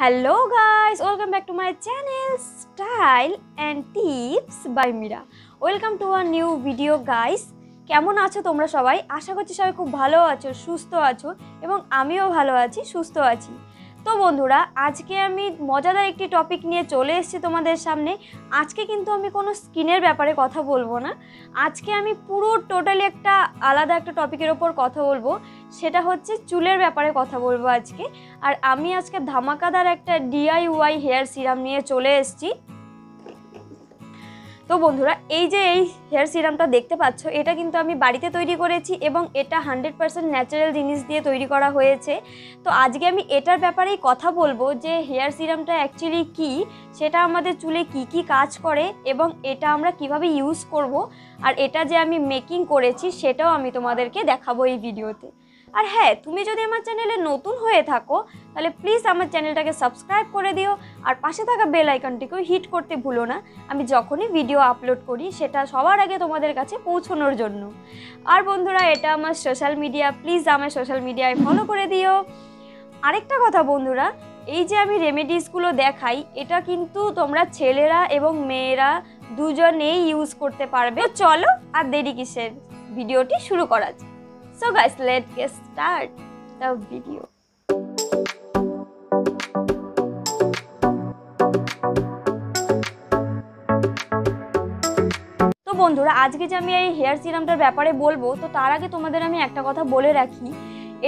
Hello guys welcome back to my channel style and tips by Mira welcome to our new video guys কেমন আছো তোমরা সবাই? আশা করছি সবাই খুব ভালো আছো, সুস্থ আছো, এবং আমিও ভালো আছি, সুস্থ আছি। তো বন্ধুরা, আজকে আমি মজাদার একটি টপিক নিয়ে চলে এসেছি তোমাদের সামনে। আজকে কিন্তু আমি কোনো স্কিনের ব্যাপারে কথা বলব না। আজকে আমি পুরো টোটালি একটা আলাদা একটা টপিকের ওপর কথা বলব। সেটা হচ্ছে চুলের ব্যাপারে কথা বলব আজকে। আর আমি আজকে ধামাকাদার একটা ডিআইওয়াই হেয়ার সিরাম নিয়ে চলে এসেছি। তো বন্ধুরা, এই যে এই হেয়ার সিরামটা দেখতে পাচ্ছ, এটা কিন্তু আমি বাড়িতে তৈরি করেছি এবং এটা হান্ড্রেড পার্সেন্ট ন্যাচারাল জিনিস দিয়ে তৈরি করা হয়েছে। তো আজকে আমি এটার ব্যাপারেই কথা বলব যে হেয়ার সিরামটা অ্যাকচুয়ালি কি, সেটা আমাদের চুলে কি কি কাজ করে এবং এটা আমরা কীভাবে ইউজ করব। আর এটা যে আমি মেকিং করেছি, সেটাও আমি তোমাদেরকে দেখাবো এই ভিডিওতে আর হ্যাঁ তুমি যদি আমার চ্যানেলে নতুন হয়ে থাকো, তাহলে প্লিজ আমার চ্যানেলটাকে সাবস্ক্রাইব করে দিও আর পাশে থাকা বেল আইকনটিকেও হিট করতে ভুলো না। আমি যখনই ভিডিও আপলোড করি, সেটা সবার আগে তোমাদের কাছে পৌঁছানোর জন্য। আর বন্ধুরা, এটা আমার সোশ্যাল মিডিয়া প্লিজ আমার সোশ্যাল মিডিয়ায় ফলো করে দিও। আরেকটা কথা বন্ধুরা, এই যে আমি রেমেডিসগুলো দেখাই, এটা কিন্তু তোমরা ছেলেরা এবং মেয়েরা দুজনেই ইউজ করতে পারবে। চলো আর দেরি কিসের? ভিডিওটি শুরু করা যাক। So guys, let's get start the video. বন্ধুরা আজকে যে আমি এই হেয়ার সিরামটার ব্যাপারে বলব তো তার আগে তোমাদের আমি একটা কথা বলে রাখি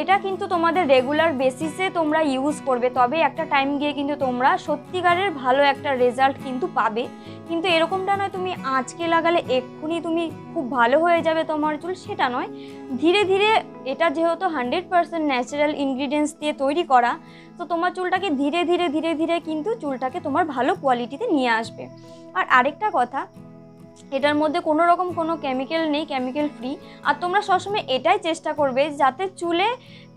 এটা কিন্তু তোমাদের রেগুলার বেসিসে তোমরা ইউজ করবে, তবে একটা টাইম গিয়ে কিন্তু তোমরা সত্যিকারের ভালো একটা রেজাল্ট কিন্তু পাবে। কিন্তু এরকমটা নয় তুমি আজকে লাগালে এক্ষুনি তুমি খুব ভালো হয়ে যাবে তোমার চুল, সেটা নয়। ধীরে ধীরে এটা যেহেতু হান্ড্রেড পার্সেন্ট ন্যাচারাল ইনগ্রিডিয়েন্টস দিয়ে তৈরি করা, তো তোমার চুলটাকে ধীরে ধীরে ধীরে ধীরে কিন্তু চুলটাকে তোমার ভালো কোয়ালিটিতে নিয়ে আসবে। আর আরেকটা কথা এটার মধ্যে কোনো রকম কোনো কেমিক্যাল নেই কেমিক্যাল ফ্রি আর তোমরা সবসময় এটাই চেষ্টা করবে যাতে চুলে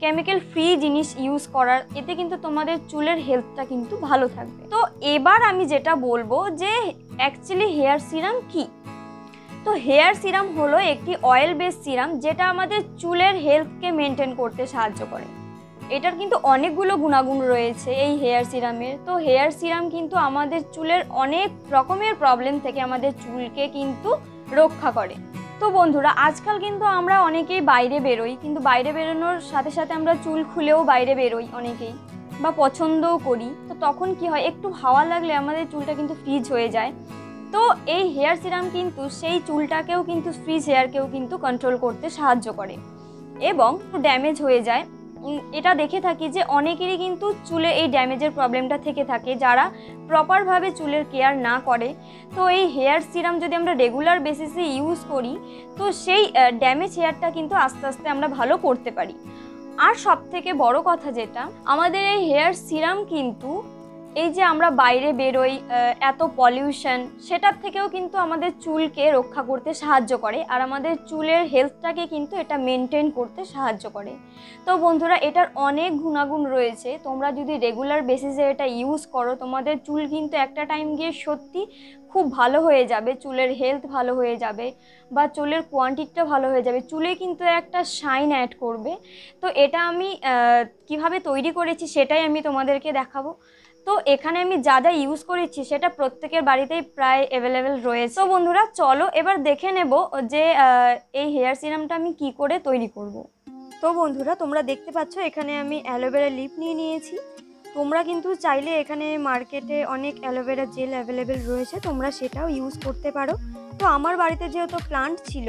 কেমিক্যাল ফ্রি জিনিস ইউজ করার, এতে কিন্তু তোমাদের চুলের হেলথটা কিন্তু ভালো থাকবে। তো এবার আমি যেটা বলব যে অ্যাকচুয়ালি হেয়ার সিরাম কি? তো হেয়ার সিরাম হলো একটি অয়েল বেস সিরাম যেটা আমাদের চুলের হেলথকে মেনটেন করতে সাহায্য করে। এটার কিন্তু অনেকগুলো গুণাগুণ রয়েছে এই হেয়ার সিরামের। তো হেয়ার সিরাম কিন্তু আমাদের চুলের অনেক রকমের প্রবলেম থেকে আমাদের চুলকে কিন্তু রক্ষা করে। তো বন্ধুরা, আজকাল কিন্তু আমরা অনেকেই বাইরে বেরোই, কিন্তু বাইরে বেরোনোর সাথে সাথে আমরা চুল খুলেও বাইরে বেরোই অনেকেই বা পছন্দও করি। তো তখন কি হয়, একটু হাওয়া লাগলে আমাদের চুলটা কিন্তু ফ্রিজ হয়ে যায়। তো এই হেয়ার সিরাম কিন্তু সেই চুলটাকেও কিন্তু ফ্রিজ হেয়ারকেও কিন্তু কন্ট্রোল করতে সাহায্য করে এবং ড্যামেজ হয়ে যায়। এটা দেখে থাকি যে অনেকেরই কিন্তু চুলে এই ড্যামেজের প্রবলেমটা থেকে থাকে, যারা প্রপারভাবে চুলের কেয়ার না করে। তো এই হেয়ার সিরাম যদি আমরা রেগুলার বেসিসে ইউজ করি, তো সেই ড্যামেজ হেয়ারটা কিন্তু আস্তে আস্তে আমরা ভালো করতে পারি। আর সব থেকে বড় কথা যেটা, আমাদের এই হেয়ার সিরাম কিন্তু এই যে আমরা বাইরে বেরোই এত পলিউশন সেটার থেকেও কিন্তু আমাদের চুলকে রক্ষা করতে সাহায্য করে আর আমাদের চুলের হেলথটাকে কিন্তু এটা মেনটেন করতে সাহায্য করে। তো বন্ধুরা, এটার অনেক গুণাগুণ রয়েছে। তোমরা যদি রেগুলার বেসিসে এটা ইউজ করো, তোমাদের চুল কিন্তু একটা টাইম গিয়ে সত্যি খুব ভালো হয়ে যাবে, চুলের হেলথ ভালো হয়ে যাবে বা চুলের কোয়ান্টিটিটা ভালো হয়ে যাবে। চুলে কিন্তু একটা শাইন অ্যাড করবে। তো এটা আমি কীভাবে তৈরি করেছি সেটাই আমি তোমাদেরকে দেখাবো। তো এখানে আমি যা যা ইউজ করেছি সেটা প্রত্যেকের বাড়িতেই প্রায় অ্যাভেলেবেল রয়েছে। তো বন্ধুরা, চলো এবার দেখে নেব যে এই হেয়ার সিরামটা আমি কি করে তৈরি করব। তো বন্ধুরা, তোমরা দেখতে পাচ্ছ এখানে আমি অ্যালোভেরা লিপ নিয়ে নিয়েছি। তোমরা কিন্তু চাইলে এখানে মার্কেটে অনেক অ্যালোভেরা জেল অ্যাভেলেবেল রয়েছে, তোমরা সেটাও ইউজ করতে পারো। তো আমার বাড়িতে যেহেতু প্লান্ট ছিল,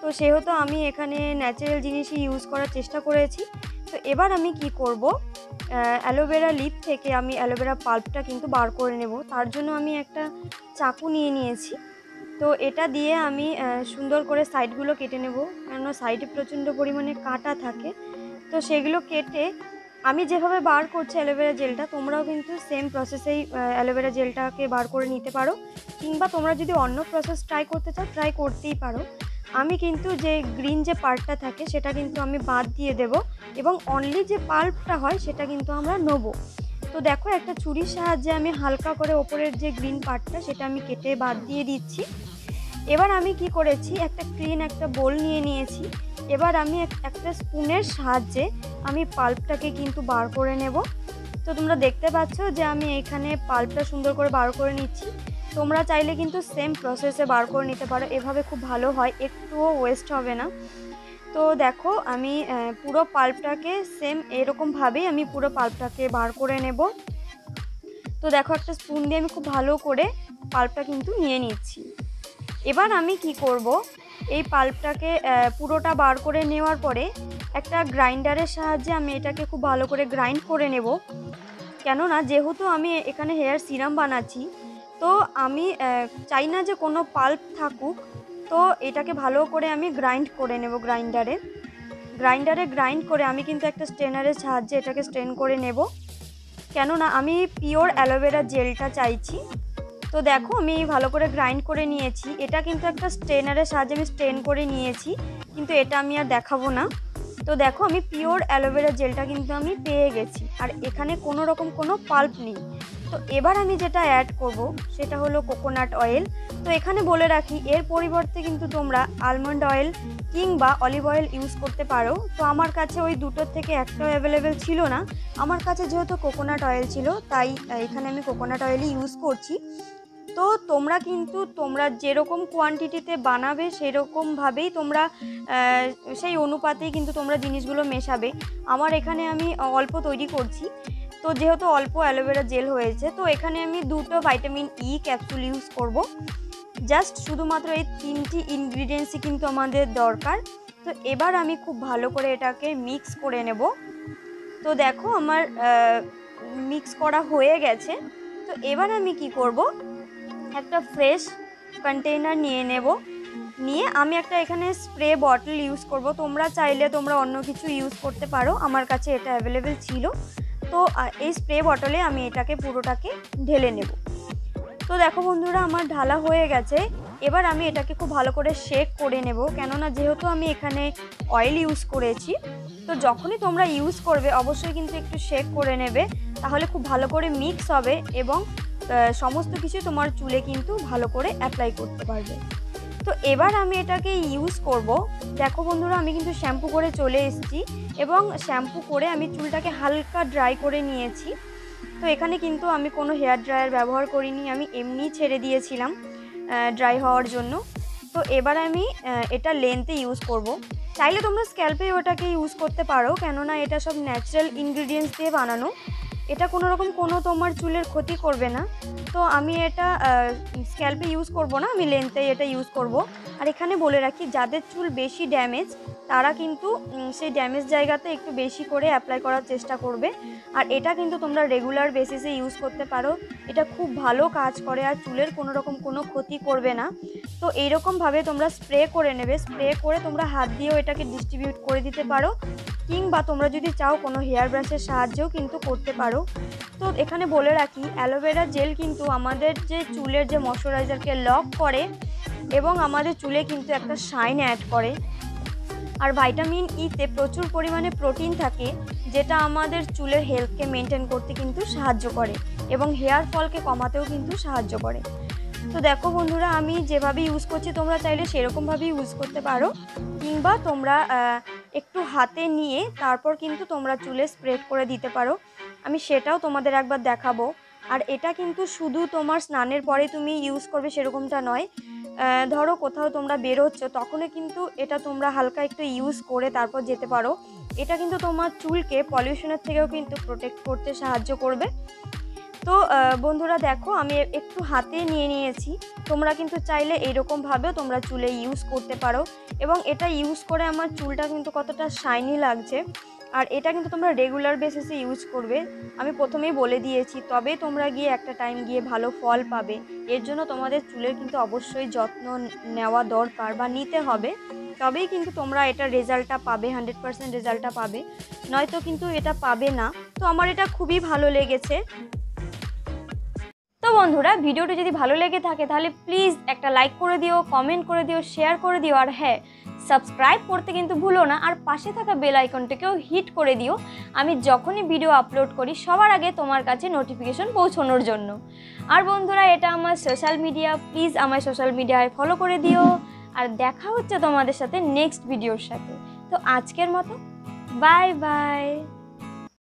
তো সেহেতু আমি এখানে ন্যাচারাল জিনিসই ইউজ করার চেষ্টা করেছি। তো এবার আমি কি করব? অ্যালোভেরা লিপ থেকে আমি অ্যালোভেরা পাল্পটা কিন্তু বার করে নেব। তার জন্য আমি একটা চাকু নিয়ে নিয়েছি। তো এটা দিয়ে আমি সুন্দর করে সাইডগুলো কেটে নেব। কেননা সাইডে প্রচণ্ড পরিমাণে কাটা থাকে। তো সেগুলো কেটে আমি যেভাবে বার করছি অ্যালোভেরা জেলটা তোমরাও কিন্তু সেম প্রসেসেই অ্যালোভেরা জেলটাকে বার করে নিতে পারো। কিংবা তোমরা যদি অন্য প্রসেস ট্রাই করতে চাও ট্রাই করতেই পারো। আমি কিন্তু যে গ্রিন যে পার্টটা থাকে, সেটা কিন্তু আমি বাদ দিয়ে দেব এবং অনলি যে পাল্পটা হয়, সেটা কিন্তু আমরা নেব। তো দেখো, একটা ছুরির সাহায্যে আমি হালকা করে ওপরের যে গ্রিন পার্টটা, সেটা আমি কেটে বাদ দিয়ে দিচ্ছি। এবার আমি কি করেছি, একটা ক্লিন একটা বোল নিয়ে নিয়েছি। এবার আমি একটা স্পুনের সাহায্যে আমি পাল্পটাকে কিন্তু বার করে নেব। তো তোমরা দেখতে পাচ্ছ যে আমি এখানে পাল্পটা সুন্দর করে বার করে নিচ্ছি। তোমরা চাইলে কিন্তু সেম প্রসেসে বার করে নিতে পারো। এভাবে খুব ভালো হয়, একটুও ওয়েস্ট হবে না। তো দেখো, আমি পুরো পাল্পটাকে সেম এরকমভাবেই আমি পুরো পাল্পটাকে বার করে নেব। তো দেখো, একটা স্পুন দিয়ে আমি খুব ভালো করে পাল্পটা কিন্তু নিয়ে নিচ্ছি। এবার আমি কি করব? এই পাল্পটাকে পুরোটা বার করে নেওয়ার পরে একটা গ্রাইন্ডারের সাহায্যে আমি এটাকে খুব ভালো করে গ্রাইন্ড করে নেব। কেননা যেহেতু আমি এখানে হেয়ার সিরাম বানাচ্ছি, তো আমি চাই না যে কোনো পাল্প থাকুক, তো এটাকে ভালো করে আমি গ্রাইন্ড করে নেব গ্রাইন্ডারে। গ্রাইন্ডারে গ্রাইন্ড করে আমি কিন্তু একটা স্ট্রেনারের সাহায্যে এটাকে স্ট্রেন করে নেব। কেননা আমি পিওর অ্যালোভেরা জেলটা চাইছি। তো দেখো আমি ভালো করে গ্রাইন্ড করে নিয়েছি। এটা কিন্তু একটা স্ট্রেনারের সাহায্যে আমি স্ট্রেন করে নিয়েছি, কিন্তু এটা আমি আর দেখাবো না। তো দেখো আমি পিওর অ্যালোভেরা জেলটা কিন্তু আমি পেয়ে গেছি, আর এখানে কোনো রকম কোনো পাল্প নেই। তো এবার আমি যেটা অ্যাড করব, সেটা হলো কোকোনাট অয়েল তো এখানে বলে রাখি, এর পরিবর্তে কিন্তু তোমরা আলমন্ড অয়েল কিংবা অলিভ অয়েল ইউজ করতে পারো। তো আমার কাছে ওই দুটোর থেকে একটাও অ্যাভেলেবেল ছিল না। আমার কাছে যেহেতু কোকোনাট অয়েল ছিল, তাই এখানে আমি কোকোনাট অয়েলই ইউজ করছি। তো তোমরা কিন্তু তোমরা যেরকম কোয়ান্টিটিতে বানাবে সেরকমভাবেই তোমরা সেই অনুপাতেই কিন্তু তোমরা জিনিসগুলো মেশাবে। আমার এখানে আমি অল্প তৈরি করছি। তো যেহেতু অল্প অ্যালোভেরা জেল হয়েছে, তো এখানে আমি দুটো ভাইটামিন ই ক্যাপসুল ইউজ করব। জাস্ট শুধুমাত্র এই তিনটি ইনগ্রিডিয়েন্টসই কিন্তু আমাদের দরকার। তো এবার আমি খুব ভালো করে এটাকে মিক্স করে নেব। তো দেখো আমার মিক্স করা হয়ে গেছে। তো এবার আমি কি করব? একটা ফ্রেশ কন্টেইনার নিয়ে নেব। নিয়ে আমি একটা এখানে স্প্রে বটল ইউজ করব। তোমরা চাইলে তোমরা অন্য কিছু ইউজ করতে পারো। আমার কাছে এটা অ্যাভেলেবেল ছিল। তো এই স্প্রে বটলে আমি এটাকে পুরোটাকে ঢেলে নেব। তো দেখো বন্ধুরা, আমার ঢালা হয়ে গেছে। এবার আমি এটাকে খুব ভালো করে শেক করে নেব। কেননা যেহেতু আমি এখানে অয়েল ইউজ করেছি, তো যখনই তোমরা ইউজ করবে, অবশ্যই কিন্তু একটু শেক করে নেবে। তাহলে খুব ভালো করে মিক্স হবে এবং সমস্ত কিছু তোমার চুলে কিন্তু ভালো করে অ্যাপ্লাই করতে পারবে। তো এবার আমি এটাকে ইউজ করব। দেখো বন্ধুরা, আমি কিন্তু শ্যাম্পু করে চলে এসেছি এবং শ্যাম্পু করে আমি চুলটাকে হালকা ড্রাই করে নিয়েছি। তো এখানে কিন্তু আমি কোনো হেয়ার ড্রায়ার ব্যবহার করিনি, আমি এমনি ছেড়ে দিয়েছিলাম ড্রাই হওয়ার জন্য। তো এবার আমি এটা লেন্থে ইউজ করব। চাইলে তোমরা স্ক্যাল্পে ওটাকে ইউজ করতে পারো, কেননা এটা সব ন্যাচারাল ইনগ্রিডিয়েন্টস দিয়ে বানানো। এটা কোনো রকম কোনো তোমার চুলের ক্ষতি করবে না। তো আমি এটা স্ক্যাল্পে ইউজ করব না, আমি লেন্থে এটা ইউজ করব। আর এখানে বলে রাখি, যাদের চুল বেশি ড্যামেজ তারা কিন্তু সেই ড্যামেজ জায়গাতে একটু বেশি করে অ্যাপ্লাই করার চেষ্টা করবে। আর এটা কিন্তু তোমরা রেগুলার বেসিসে ইউজ করতে পারো। এটা খুব ভালো কাজ করে আর চুলের কোনো রকম কোনো ক্ষতি করবে না। তো এইরকমভাবে তোমরা স্প্রে করে নেবে। স্প্রে করে তোমরা হাত দিয়েও এটাকে ডিস্ট্রিবিউট করে দিতে পারো। কিংবা তোমরা যদি চাও কোনো হেয়ার ব্রাশের সাহায্যেও কিন্তু করতে পারো। তো এখানে বলে রাখি, অ্যালোভেরা জেল কিন্তু আমাদের যে চুলের যে ময়শ্চারাইজারকে লক করে এবং আমাদের চুলে কিন্তু একটা শাইন অ্যাড করে। আর ভাইটামিন ইতে প্রচুর পরিমাণে প্রোটিন থাকে, যেটা আমাদের চুলের হেলথকে মেনটেন করতে কিন্তু সাহায্য করে এবং হেয়ার ফলকে কমাতেও কিন্তু সাহায্য করে। তো দেখো বন্ধুরা, আমি যেভাবে ইউজ করছি, তোমরা চাইলে সেরকমভাবে ইউজ করতে পারো। কিংবা তোমরা একটু হাতে নিয়ে তারপর কিন্তু তোমরা চুলে স্প্রেড করে দিতে পারো। আমি সেটাও তোমাদের একবার দেখাবো। আর এটা কিন্তু শুধু তোমার স্নানের পরে তুমি ইউজ করবে সেরকমটা নয়। ধরো কোথাও তোমরা বেরোচ্ছ, তখনও কিন্তু এটা তোমরা হালকা একটু ইউজ করে তারপর যেতে পারো। এটা কিন্তু তোমার চুলকে পলিউশনের থেকেও কিন্তু প্রোটেক্ট করতে সাহায্য করবে। তো বন্ধুরা দেখো, আমি একটু হাতে নিয়ে নিয়েছি। তোমরা কিন্তু চাইলে এইরকমভাবেও তোমরা চুলে ইউজ করতে পারো। এবং এটা ইউজ করে আমার চুলটা কিন্তু কতটা শাইনি লাগছে। আর এটা কিন্তু তোমরা রেগুলার বেসিসে ইউজ করবে। আমি প্রথমেই বলে দিয়েছি, তবে তোমরা গিয়ে একটা টাইম গিয়ে ভালো ফল পাবে। এর জন্য তোমাদের চুলের কিন্তু অবশ্যই যত্ন নেওয়া দরকার বা নিতে হবে। তবেই কিন্তু তোমরা এটা রেজাল্টটা পাবে হান্ড্রেড পার্সেন্ট রেজাল্টটা পাবে। নয়তো কিন্তু এটা পাবে না। তো আমার এটা খুবই ভালো লেগেছে। তো বন্ধুরা, ভিডিওটি যদি ভালো লেগে থাকে, তাহলে প্লিজ একটা লাইক করে দিও কমেন্ট করে দিও শেয়ার করে দিও, আর হ্যাঁ সাবস্ক্রাইব করতে কিন্তু ভুলো না, আর পাশে থাকা বেল আইকনটাকেও হিট করে দিও। আমি যখনই ভিডিও আপলোড করি, সবার আগে তোমার কাছে নোটিফিকেশন পৌঁছানোর জন্য। আর বন্ধুরা, এটা আমার সোশ্যাল মিডিয়া প্লিজ আমার সোশ্যাল মিডিয়ায় ফলো করে দিও, আর দেখা হচ্ছে তোমাদের সাথে নেক্সট ভিডিওর সাথে। তো আজকের মতো বাই বাই